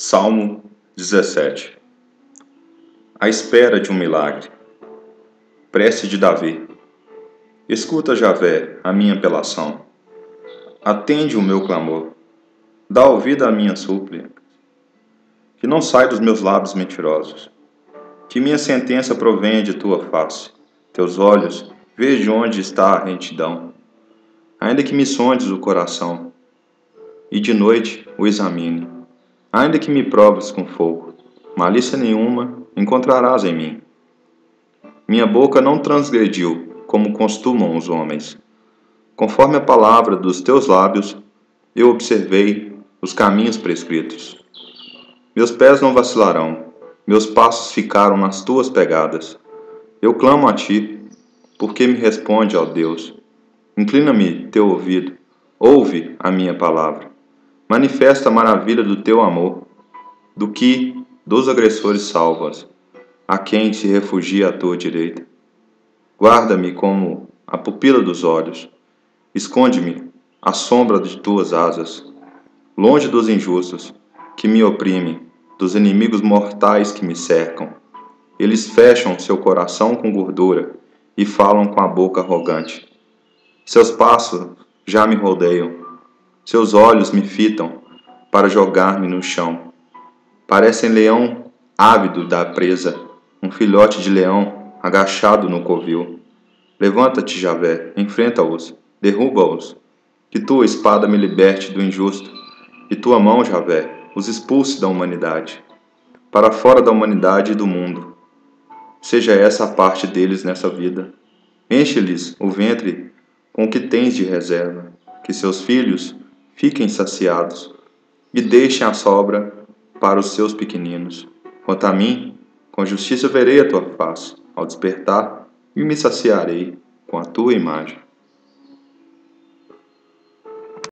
Salmo 17 À espera de um milagre. Prece de Davi. Escuta, Javé, a minha apelação. Atende o meu clamor. Dá ouvido à minha súplica. Que não sai dos meus lábios mentirosos. Que minha sentença provenha de tua face. Teus olhos vejam onde está a retidão. Ainda que me sondes o coração, e de noite o examine Ainda que me proves com fogo, malícia nenhuma encontrarás em mim. Minha boca não transgrediu, como costumam os homens. Conforme a palavra dos teus lábios, eu observei os caminhos prescritos. Meus pés não vacilarão, meus passos ficaram nas tuas pegadas. Eu clamo a ti, porque me responde, ó Deus. Inclina-me teu ouvido, ouve a minha palavra. Manifesta a maravilha do teu amor, do que dos agressores salvas, a quem se refugia à tua direita. Guarda-me como a pupila dos olhos, esconde-me à sombra de tuas asas, longe dos injustos que me oprimem, dos inimigos mortais que me cercam. Eles fecham seu coração com gordura e falam com a boca arrogante. Seus passos já me rodeiam seus olhos me fitam para jogar-me no chão. Parecem leão ávido da presa, um filhote de leão agachado no covil. Levanta-te, Javé, enfrenta-os, derruba-os. Que tua espada me liberte do injusto, e tua mão, Javé, os expulse da humanidade, para fora da humanidade e do mundo. Seja essa a parte deles nessa vida. Enche-lhes o ventre com o que tens de reserva, que seus filhos fiquem saciados e deixem a sobra para os seus pequeninos. Quanto a mim, com justiça verei a tua face ao despertar e me saciarei com a tua imagem.